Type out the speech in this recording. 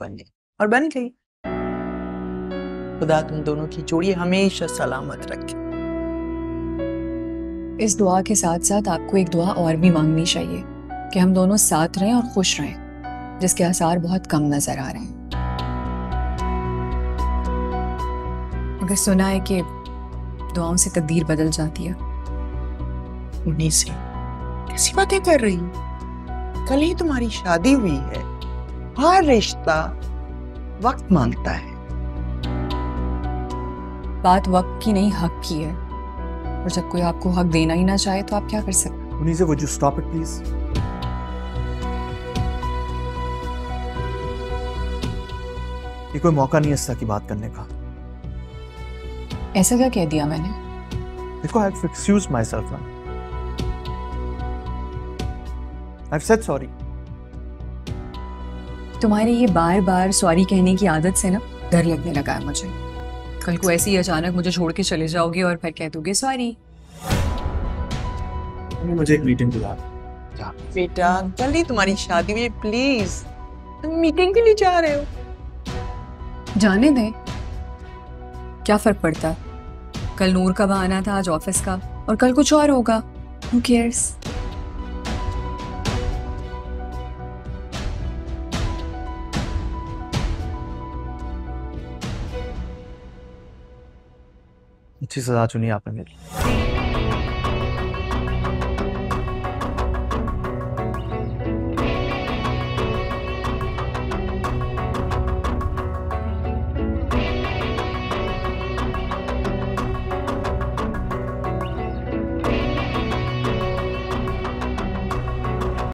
बने और बन गई। खुदा तुम दोनों की जोड़ी हमेशा सलामत रखे। इस दुआ के साथ साथ आपको एक दुआ और भी मांगनी चाहिए कि हम दोनों साथ रहें और खुश रहें जिसके आसार बहुत कम नज़र आ रहे हैं। मगर सुना है कि दुआओं से तकदीर बदल जाती है। उन्हीं से। कैसी बातें कर रही कल ही तुम्हारी शादी हुई है। हर रिश्ता वक्त माँगता है। बात वक्त की नहीं हक की है। और जब कोई आपको हक देना ही ना चाहे तो आप क्या कर सकते Munisa, would you stop it, please? ये कोई मौका नहीं है इस तरह की बात करने का। ऐसा क्या कह दिया मैंने? देखो I have excuse myself I said sorry तुम्हारे ये बार बार सॉरी कहने की आदत से ना डर लगने लगा है मुझे। कल को ऐसे ही अचानक मुझे छोड़ के चले जाओगे और फिर कह दोगे सॉरी मुझे एक मीटिंग बुला। बेटा कल ही तुम्हारी शादी है प्लीज़ तुम मीटिंग के लिए जा रहे हो। जाने दें। क्या फ़र्क पड़ता? कल नूर का बहाना था आज ऑफ़िस का और कल कुछ और होगा। Who cares? अच्छी सजा चुनी आपने मेरी